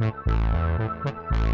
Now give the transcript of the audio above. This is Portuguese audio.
Música